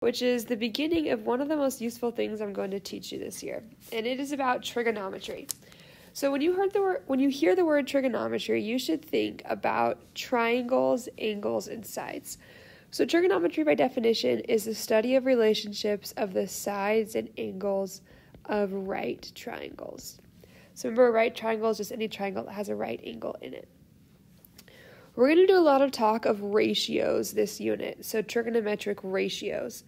which is the beginning of one of the most useful things I'm going to teach you this year, and it is about trigonometry. So when you heard the word when you hear the word trigonometry, you should think about triangles, angles, and sides. So trigonometry by definition is the study of relationships of the sides and angles of right triangles. So remember a right triangle is just any triangle that has a right angle in it. We're going to do a lot of talk of ratios this unit, so trigonometric ratios.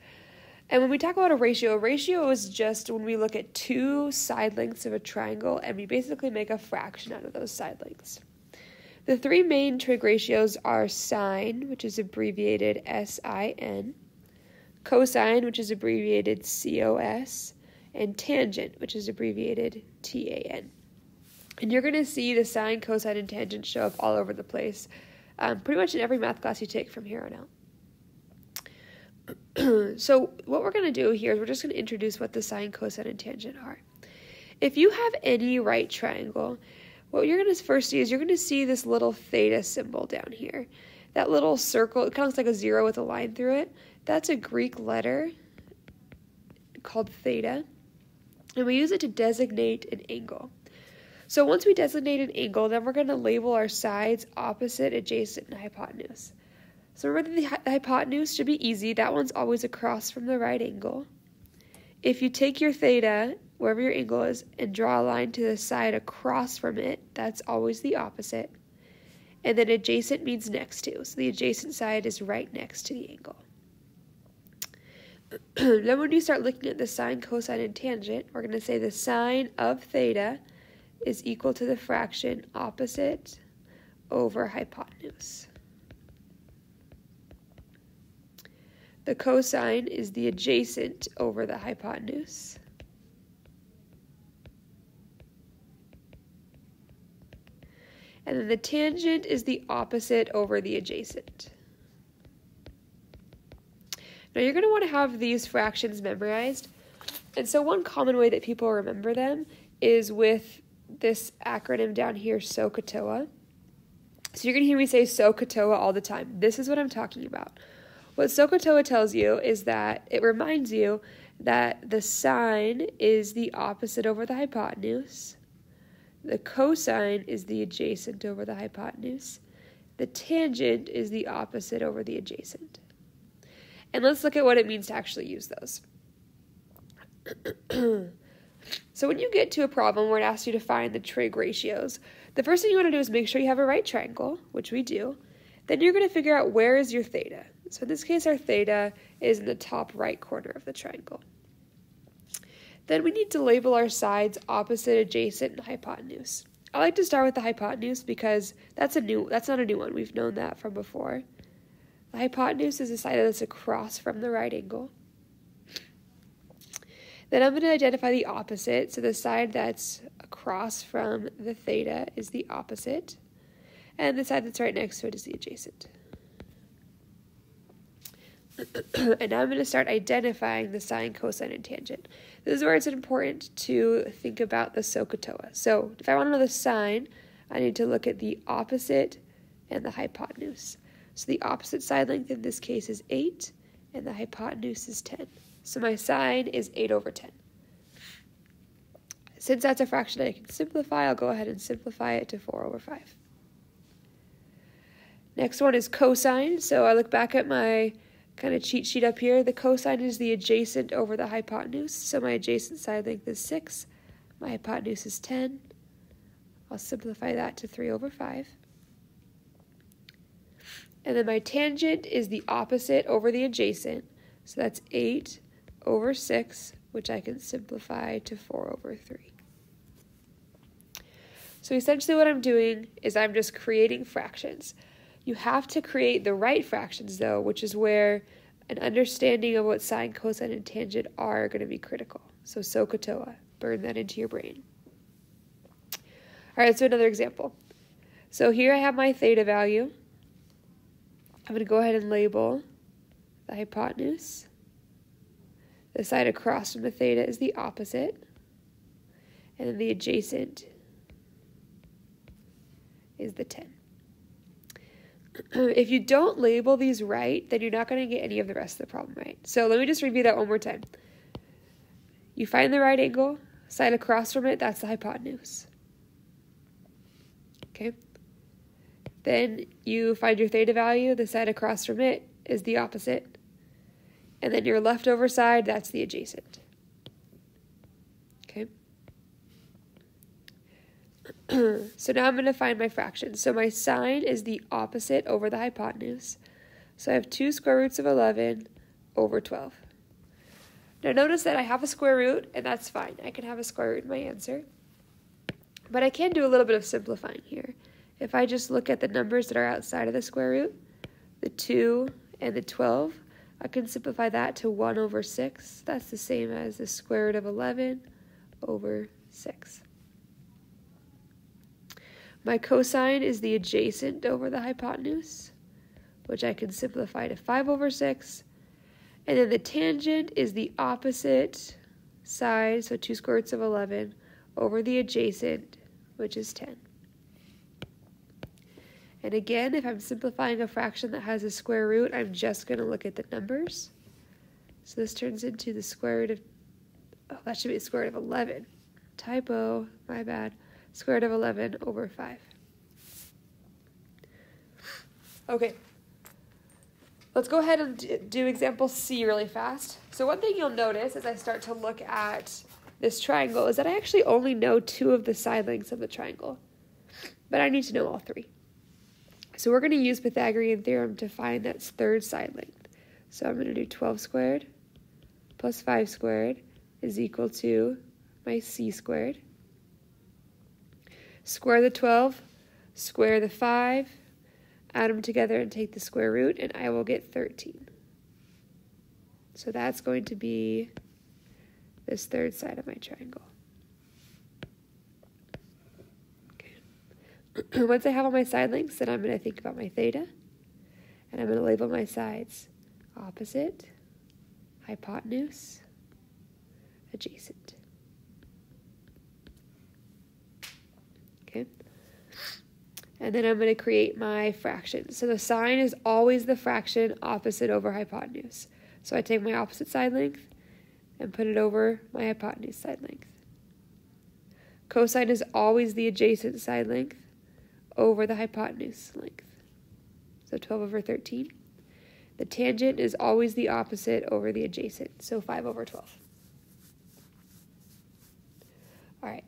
And when we talk about a ratio, a ratio is just when we look at two side lengths of a triangle and we basically make a fraction out of those side lengths. The three main trig ratios are sine, which is abbreviated SIN, cosine, which is abbreviated COS, and tangent, which is abbreviated TAN. And you're going to see the sine, cosine, and tangent show up all over the place um, pretty much in every math class you take from here on out. so what we're going to do here is we're just going to introduce what the sine, cosine, and tangent are. If you have any right triangle, what you're going to first see is you're going to see this little theta symbol down here. That little circle, it kind of looks like a zero with a line through it. That's a Greek letter called theta, and we use it to designate an angle. So once we designate an angle, then we're going to label our sides opposite, adjacent, and hypotenuse. So remember the, the hypotenuse should be easy. That one's always across from the right angle. If you take your theta, wherever your angle is, and draw a line to the side across from it, that's always the opposite. And then adjacent means next to. So the adjacent side is right next to the angle. then when you start looking at the sine, cosine, and tangent, we're going to say the sine of theta is equal to the fraction opposite over hypotenuse. The cosine is the adjacent over the hypotenuse. And then the tangent is the opposite over the adjacent. Now you're going to want to have these fractions memorized. And so one common way that people remember them is with this acronym down here, SOHCAHTOA. So you're going to hear me say SOHCAHTOA all the time. This is what I'm talking about. What SOHCAHTOA tells you is that it reminds you that the sine is the opposite over the hypotenuse, the cosine is the adjacent over the hypotenuse, the tangent is the opposite over the adjacent. And let's look at what it means to actually use those. So when you get to a problem where it asks you to find the trig ratios, the first thing you want to do is make sure you have a right triangle, which we do. Then you're going to figure out where is your theta. So in this case, our theta is in the top right corner of the triangle. Then we need to label our sides opposite, adjacent, and hypotenuse. I like to start with the hypotenuse because that's a new that's not a new one. We've known that from before. The hypotenuse is the side that's across from the right angle. Then I'm going to identify the opposite. So the side that's across from the theta is the opposite. And the side that's right next to it is the adjacent. and now I'm going to start identifying the sine, cosine, and tangent. This is where it's important to think about the SOHCAHTOA. So if I want to know the sine, I need to look at the opposite and the hypotenuse. So the opposite side length in this case is 8, and the hypotenuse is 10. So my sine is 8 over 10. Since that's a fraction I can simplify, I'll go ahead and simplify it to 4 over 5. Next one is cosine. So I look back at my kind of cheat sheet up here. The cosine is the adjacent over the hypotenuse. So my adjacent side length is 6. My hypotenuse is 10. I'll simplify that to 3 over 5. And then my tangent is the opposite over the adjacent. So that's 8 over 6, which I can simplify to 4 over 3. So essentially what I'm doing is I'm just creating fractions. You have to create the right fractions though, which is where an understanding of what sine, cosine, and tangent are going to be critical. So SOHCAHTOA, burn that into your brain. All right, so another example. So here I have my theta value. I'm going to go ahead and label the hypotenuse. The side across from the theta is the opposite. And then the adjacent is the 10. if you don't label these right, then you're not going to get any of the rest of the problem right. So let me just review that one more time. You find the right angle, side across from it, that's the hypotenuse. Okay? Then you find your theta value, the side across from it is the opposite. And then your leftover side, that's the adjacent. Okay? so now I'm going to find my fraction. So my sine is the opposite over the hypotenuse. So I have 2 square roots of 11 over 12. Now notice that I have a square root, and that's fine. I can have a square root in my answer. But I can do a little bit of simplifying here. If I just look at the numbers that are outside of the square root, the 2 and the 12, I can simplify that to 1 over 6. That's the same as the square root of 11 over 6. My cosine is the adjacent over the hypotenuse, which I can simplify to 5 over 6. And then the tangent is the opposite side, so 2 square roots of 11, over the adjacent, which is 10. And again, if I'm simplifying a fraction that has a square root, I'm just going to look at the numbers. So this turns into the square root of, oh, that should be the square root of 11. Typo, my bad. Square root of 11 over 5. Okay. Let's go ahead and do example C really fast. So one thing you'll notice as I start to look at this triangle is that I actually only know two of the side lengths of the triangle. But I need to know all three. So we're going to use Pythagorean theorem to find that third side length. So I'm going to do 12 squared plus 5 squared is equal to my c squared. Square the 12, square the 5, add them together and take the square root, and I will get 13. So that's going to be this third side of my triangle. Once I have all my side lengths, then I'm going to think about my theta. And I'm going to label my sides opposite, hypotenuse, adjacent. Okay. And then I'm going to create my fraction. So the sine is always the fraction opposite over hypotenuse. So I take my opposite side length and put it over my hypotenuse side length. Cosine is always the adjacent side length over the hypotenuse length. So 12 over 13. The tangent is always the opposite over the adjacent, so 5 over 12. All right.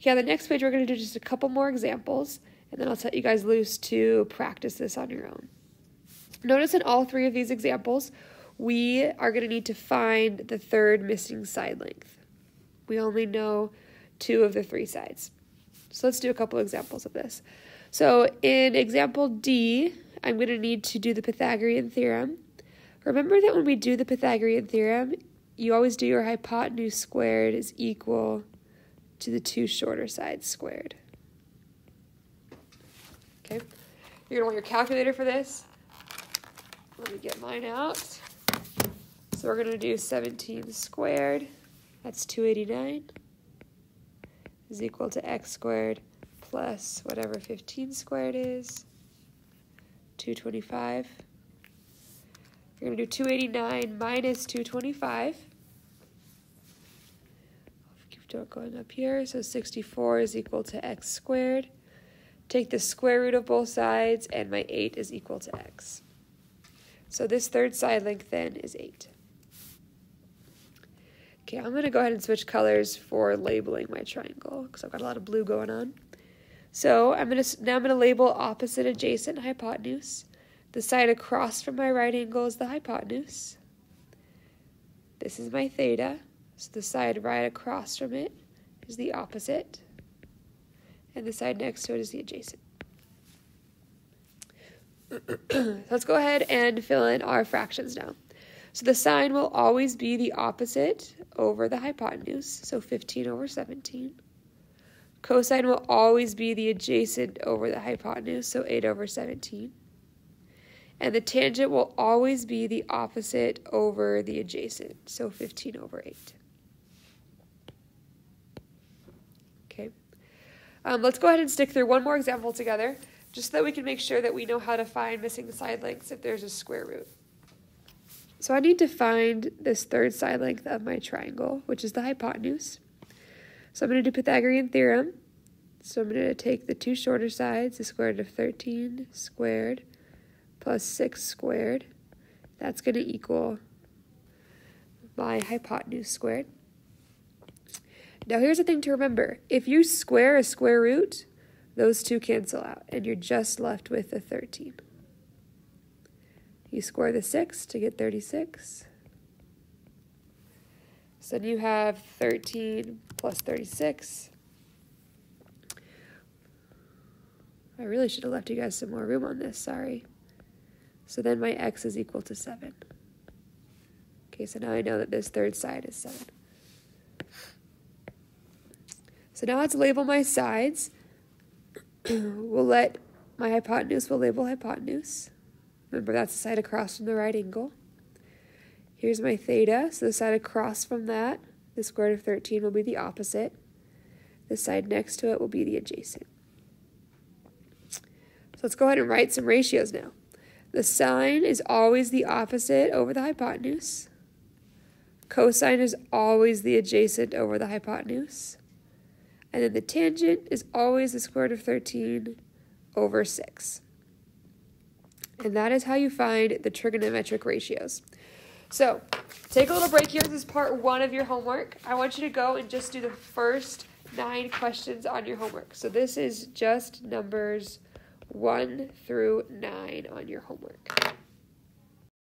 Okay, on the next page, we're going to do just a couple more examples, and then I'll set you guys loose to practice this on your own. Notice in all three of these examples, we are going to need to find the third missing side length. We only know two of the three sides. So let's do a couple examples of this. So in example D, I'm going to need to do the Pythagorean theorem. Remember that when we do the Pythagorean theorem, you always do your hypotenuse squared is equal to the two shorter sides squared. Okay, you're going to want your calculator for this. Let me get mine out. So we're going to do 17 squared, that's 289, is equal to x squared plus whatever 15 squared is, 225. You're going to do 289 minus 225. Keep going up here. So 64 is equal to x squared. Take the square root of both sides, and my 8 is equal to x. So this third side length then is 8. Okay, I'm going to go ahead and switch colors for labeling my triangle because I've got a lot of blue going on. So I'm gonna now I'm gonna label opposite adjacent hypotenuse. The side across from my right angle is the hypotenuse. This is my theta. So the side right across from it is the opposite. And the side next to it is the adjacent. Let's go ahead and fill in our fractions now. So the sine will always be the opposite over the hypotenuse, so 15 over 17. Cosine will always be the adjacent over the hypotenuse, so 8 over 17. And the tangent will always be the opposite over the adjacent, so 15 over 8. Okay. Um, let's go ahead and stick through one more example together. just so that we can make sure that we know how to find missing side lengths if there's a square root. So I need to find this third side length of my triangle, which is the hypotenuse. So I'm going to do Pythagorean theorem. So I'm going to take the two shorter sides, the square root of 13 squared plus 6 squared. That's going to equal my hypotenuse squared. Now here's the thing to remember. If you square a square root, those two cancel out, and you're just left with the 13. You square the 6 to get 36. So then you have 13 plus 36. I really should have left you guys some more room on this, sorry. So then my x is equal to 7. Okay, so now I know that this third side is 7. So now let's label my sides. we'll let my hypotenuse, we'll label hypotenuse. Remember, that's the side across from the right angle. Here's my theta, so the side across from that, the square root of 13 will be the opposite. The side next to it will be the adjacent. So let's go ahead and write some ratios now. The sine is always the opposite over the hypotenuse. Cosine is always the adjacent over the hypotenuse. And then the tangent is always the square root of 13 over 6. And that is how you find the trigonometric ratios. So, take a little break here. This is part one of your homework. I want you to go and just do the first nine questions on your homework. So, this is just numbers one through nine on your homework.